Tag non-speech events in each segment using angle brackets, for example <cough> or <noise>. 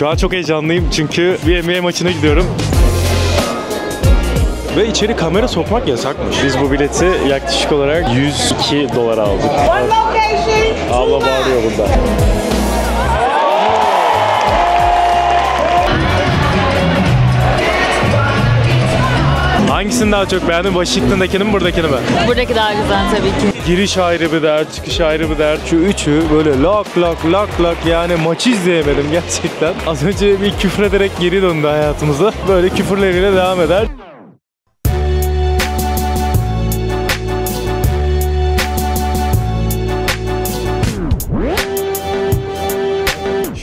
Şu an çok heyecanlıyım çünkü bir NBA maçına gidiyorum. Ve içeri kamera sokmak yasakmış. Biz bu bileti yaklaşık olarak 102 dolara aldık. Abla bağırıyor burada. Hangisini daha çok beğendin? Washington'dakini mi buradakini mi? Buradaki daha güzel tabii ki. Giriş ayrı bir dert, çıkış ayrı bir dert. Şu üçü böyle lak lak lak lak yani maçı izleyemedim gerçekten. Az önce bir küfrederek geri döndü hayatımıza. <laughs> Böyle küfürleriyle devam eder.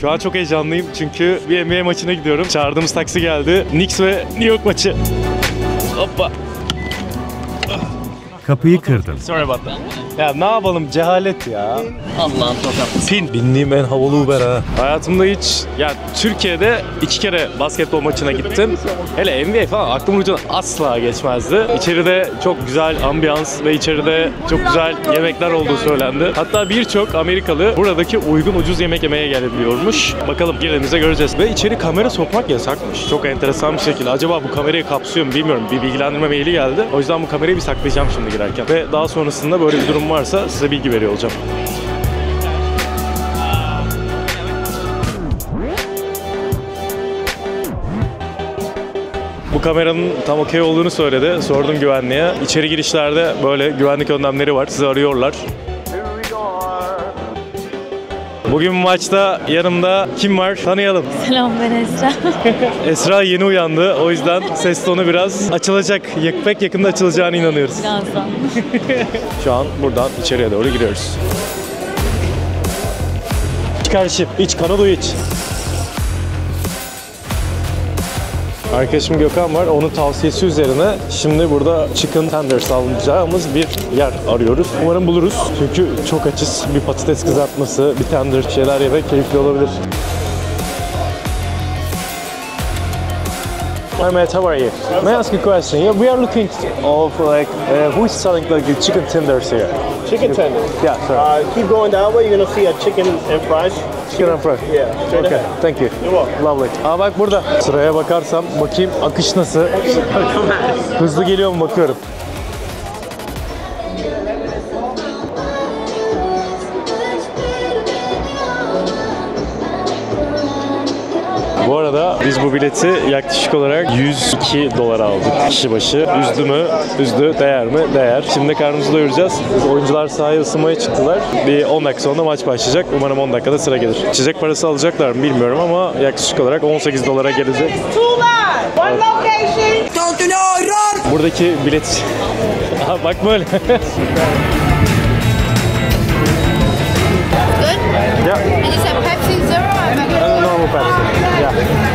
Şu an çok heyecanlıyım çünkü bir NBA maçına gidiyorum. Çağırdığımız taksi geldi. Knicks ve New York maçı. Opa! Kapıyı kırdın. Sorry about that. Ya ne yapalım cehalet ya. Allah'ım çok haklısın. Pin. Bindiğim en havalı Uber ha. Hayatımda hiç ya Türkiye'de iki kere basketbol maçına gittim. Hele NBA falan aklımın ucuna asla geçmezdi. İçeride çok güzel ambiyans ve içeride çok güzel yemekler olduğu söylendi. Hatta birçok Amerikalı buradaki uygun ucuz yemek yemeye gelebiliyormuş. Bakalım girdiğimizde göreceğiz. Ve içeri kamera sokmak yasakmış. Çok enteresan bir şekilde. Acaba bu kamerayı kapsıyor mu bilmiyorum. Bir bilgilendirme maili geldi. O yüzden bu kamerayı bir saklayacağım şimdi girerken. Ve daha sonrasında böyle bir durum varsa size bilgi veriyor olacağım. Bu kameranın tam okey olduğunu söyledi. Sordum güvenliğe. İçeri girişlerde böyle güvenlik önlemleri var. Sizi arıyorlar. Bugün maçta yanımda kim var? Tanıyalım. Selam ben Esra. <laughs> Esra yeni uyandı. O yüzden ses tonu biraz açılacak. Pek yakında açılacağına inanıyoruz. Birazdan. <laughs> Şu an buradan içeriye doğru giriyoruz. İç kardeşim, iç kanalı iç. Arkadaşım Gökhan var. Onun tavsiyesi üzerine şimdi burada chicken tenders alacağımız bir yer arıyoruz. Umarım buluruz. Çünkü çok açız. Bir patates kızartması, bir tender şeyler yemek keyifli olabilir. Hi Matt, how are you? May I ask a question? Yeah, we are looking of like uh, who is selling like the chicken tenders here? Chicken tenders. Yeah, sorry. Uh, keep going that way, you're gonna see a chicken and fries. Chicken and fries. Yeah, Okay, thank you. You're welcome. Lovely. Aa bak burada. Sıraya bakarsam bakayım akış nasıl? Hızlı geliyor mu bakıyorum. Bu arada biz bu bileti yaklaşık olarak 102 dolar aldık kişi başı. Üzdü mü? Üzdü. Değer mi? Değer. Şimdi karnımızı doyuracağız. Oyuncular sahaya ısınmaya çıktılar. Bir 10 dakika sonra maç başlayacak. Umarım 10 dakikada sıra gelir. İçecek parası alacaklar mı bilmiyorum ama yaklaşık olarak 18 dolara gelecek. Buradaki bilet... <laughs> Aha, bak böyle. Good. ya, And you said Pepsi Zero Mega? normal Pepsi. Ya.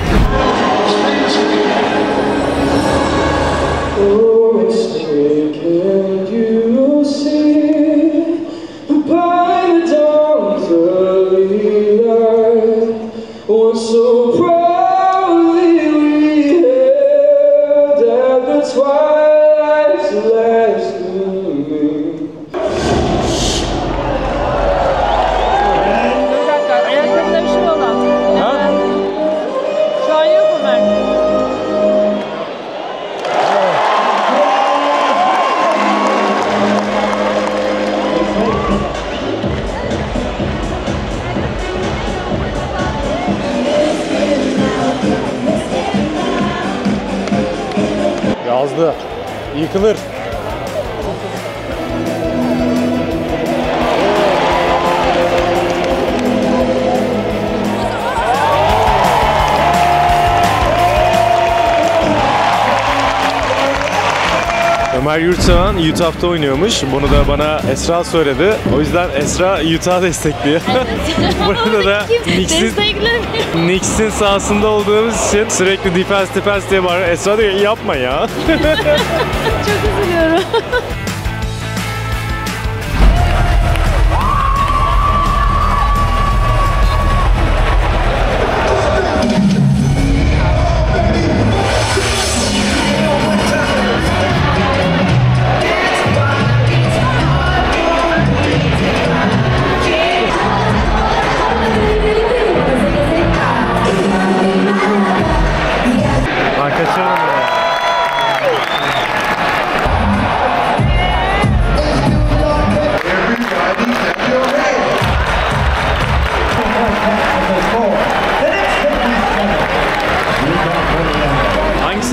Yıkılır. Ömer Yurtseven Utah'ta oynuyormuş. Bunu da bana Esra söyledi. O yüzden Esra Utah destekliyor. Burada da Knicks'in. Knicks'in sahasında olduğumuz için sürekli defense defense diye bağırıyor. Esra diyor yapma ya. <laughs> Çok üzülüyorum. <laughs>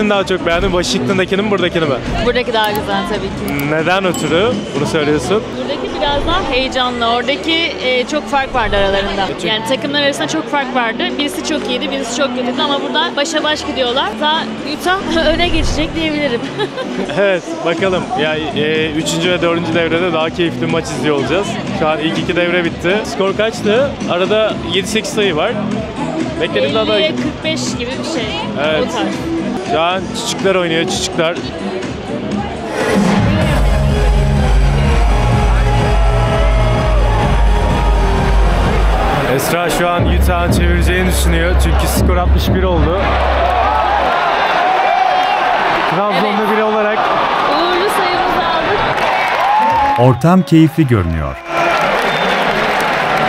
Hangisini daha çok beğendin? Washington'dakini mi buradakini mi? Buradaki daha güzel tabii ki. Neden ötürü bunu söylüyorsun? Buradaki biraz daha heyecanlı. Oradaki e, çok fark vardı aralarında. Yani takımlar arasında çok fark vardı. Birisi çok iyiydi, birisi çok kötüydü ama burada başa baş gidiyorlar. Daha Utah <laughs> öne geçecek diyebilirim. <laughs> Evet bakalım. Ya e, üçüncü ve dördüncü devrede daha keyifli bir maç izliyor olacağız. Şu an ilk iki devre bitti. Skor kaçtı? Arada 7-8 sayı var. Beklediğimden daha 50'ye 45 gibi bir şey. Evet. O tarz. Şu an çocuklar oynuyor, çocuklar. Esra şu an Utah'ın çevireceğini düşünüyor çünkü skor 61 oldu. Trabzon'da biri olarak Uğurlu sayımızı aldık. Ortam keyifli görünüyor.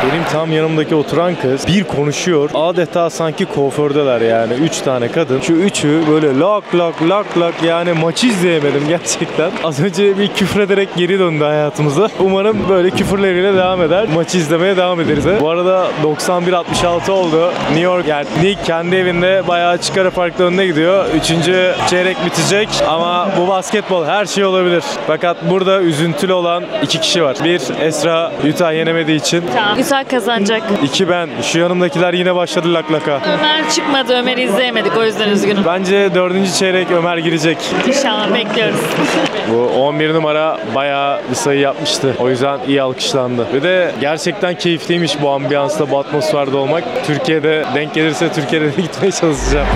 Benim tam yanımdaki oturan kız bir konuşuyor. Adeta sanki kuafördeler yani. Üç tane kadın. Şu üçü böyle lak lak lak lak yani maçı izleyemedim gerçekten. <laughs> Az önce bir küfür ederek geri döndü hayatımıza. Umarım böyle küfürleriyle devam eder. Maçı izlemeye devam ederiz. Bu arada 91-66 oldu. New York yani Nick kendi evinde bayağı çıkara farklı önüne gidiyor. Üçüncü çeyrek bitecek ama bu basketbol her şey olabilir. Fakat burada üzüntülü olan iki kişi var. Bir Esra Utah yenemediği için. Tamam. Utah kazanacak. İki ben. Şu yanımdakiler yine başladı laklaka. Ömer çıkmadı. Ömer'i izleyemedik. O yüzden üzgünüm. Bence dördüncü çeyrek Ömer girecek. İnşallah bekliyoruz. <laughs> Bu 11 numara bayağı bir sayı yapmıştı. O yüzden iyi alkışlandı. Ve de gerçekten keyifliymiş bu ambiyansta, bu atmosferde olmak. Türkiye'de denk gelirse Türkiye'de de <laughs> gitmeye çalışacağım.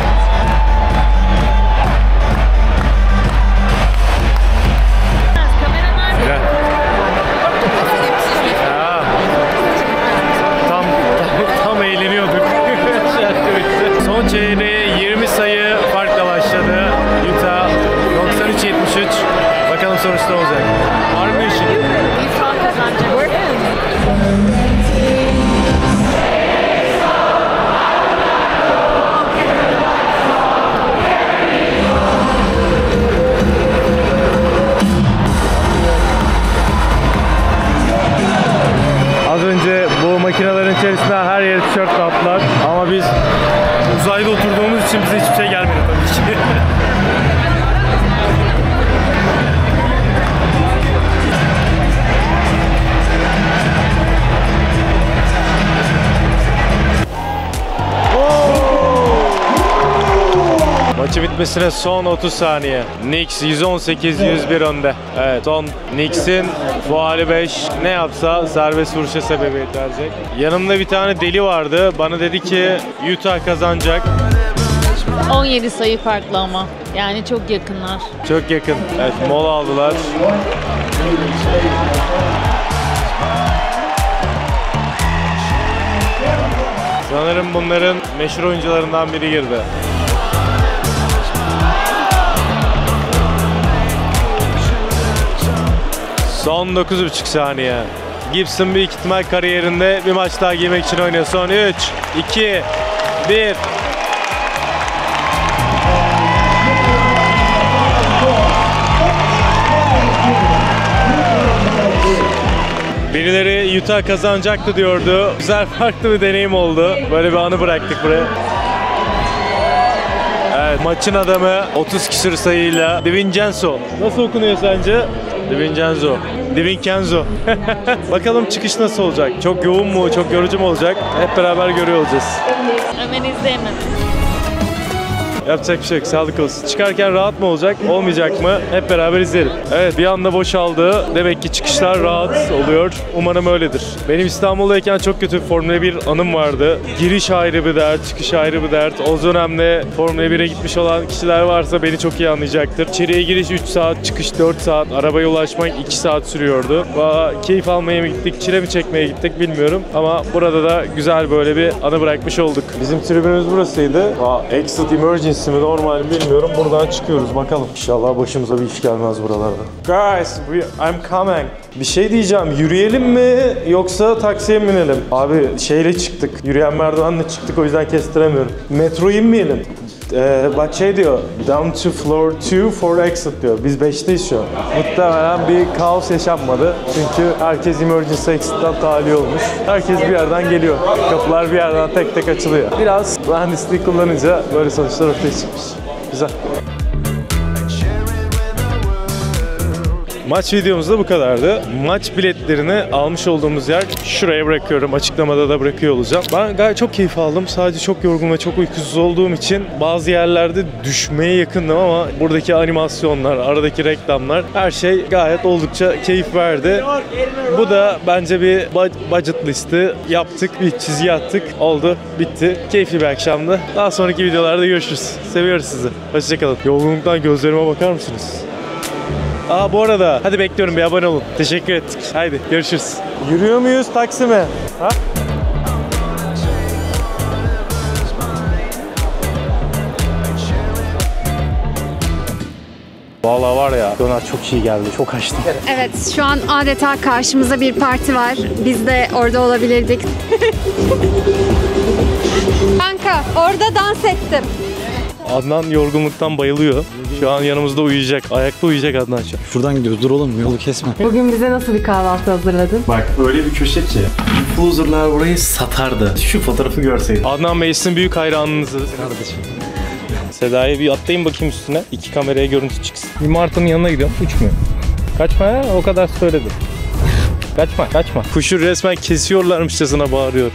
Bitmesine son 30 saniye. Knicks 118-101 önde. Evet son Knicks'in faali 5 ne yapsa serbest vuruşa sebebiyet verecek. Yanımda bir tane deli vardı. Bana dedi ki Utah kazanacak. 17 sayı farklı ama. Yani çok yakınlar. Çok yakın. Evet mola aldılar. Sanırım bunların meşhur oyuncularından biri girdi. Son 9,5 saniye. Gibson büyük ihtimal kariyerinde bir maç daha giymek için oynuyor. Son 3, 2, 1. Birileri Utah kazanacaktı diyordu. Güzel farklı bir deneyim oldu. Böyle bir anı bıraktık buraya. Evet, maçın adamı 30 küsür sayıyla Divincenzo. Nasıl okunuyor sence? Divincenzo. Divincenzo. <laughs> Bakalım çıkış nasıl olacak? Çok yoğun mu, çok yorucu mu olacak? Hep beraber görüyor olacağız. Ömer'i izleyemedim. Yapacak bir şey yok. Sağlık olsun. Çıkarken rahat mı olacak? Olmayacak mı? Hep beraber izleyelim. Evet bir anda boşaldı. Demek ki çıkışlar rahat oluyor. Umarım öyledir. Benim İstanbul'dayken çok kötü bir Formula 1 anım vardı. Giriş ayrı bir dert, çıkış ayrı bir dert. O dönemde Formula 1'e gitmiş olan kişiler varsa beni çok iyi anlayacaktır. İçeriye giriş 3 saat, çıkış 4 saat. Arabaya ulaşmak 2 saat sürüyordu. Valla keyif almaya mı gittik, çile mi çekmeye gittik bilmiyorum. Ama burada da güzel böyle bir anı bırakmış olduk. Bizim tribünümüz burasıydı. Aa, Exit Emergency mi normal mi bilmiyorum. Buradan çıkıyoruz bakalım. İnşallah başımıza bir iş gelmez buralarda. Guys, we, I'm coming. Bir şey diyeceğim. Yürüyelim mi yoksa taksiye mi binelim? Abi şeyle çıktık. Yürüyen merdivenle çıktık o yüzden kestiremiyorum. Metro inmeyelim. Ee, bak şey diyor, down to floor 2 for exit diyor. Biz 5'teyiz şu an. Muhtemelen bir kaos yaşanmadı. Çünkü herkes emergency exit'ten tahliye olmuş. Herkes bir yerden geliyor. Kapılar bir yerden tek tek açılıyor. Biraz mühendisliği kullanınca böyle sonuçlar ortaya çıkmış. Güzel. Maç videomuz da bu kadardı. Maç biletlerini almış olduğumuz yer şuraya bırakıyorum. Açıklamada da bırakıyor olacağım. Ben gayet çok keyif aldım. Sadece çok yorgun ve çok uykusuz olduğum için bazı yerlerde düşmeye yakındım ama buradaki animasyonlar, aradaki reklamlar her şey gayet oldukça keyif verdi. Bu da bence bir bu- budget listi yaptık, bir çizgi attık. Oldu, bitti. Keyifli bir akşamdı. Daha sonraki videolarda görüşürüz. Seviyoruz sizi. Hoşçakalın. Yorgunluktan gözlerime bakar mısınız? Aa bu arada hadi bekliyorum bir abone olun. Teşekkür ettik. Haydi görüşürüz. Yürüyor muyuz Taksim'e? Ha? Vallahi var ya donat çok iyi geldi. Çok açtım. Evet, şu an adeta karşımızda bir parti var. Biz de orada olabilirdik. <laughs> Kanka, orada dans ettim. Adnan yorgunluktan bayılıyor. Şu an yanımızda uyuyacak. Ayakta uyuyacak Adnan şu an. Şuradan gidiyoruz. Dur oğlum yolu kesme. Bugün bize nasıl bir kahvaltı hazırladın? Bak öyle bir köşe ki. Influencerlar burayı satardı. Şu fotoğrafı görseydin. Adnan Bey sizin büyük hayranınızı. Kardeşim. Seda'ya bir atlayın bakayım üstüne. İki kameraya görüntü çıksın. Bir Martı'nın yanına gidiyorum. Mü? Kaçma ya o kadar söyledim. Kaçma kaçma. Kuşu resmen kesiyorlarmışçasına bağırıyor.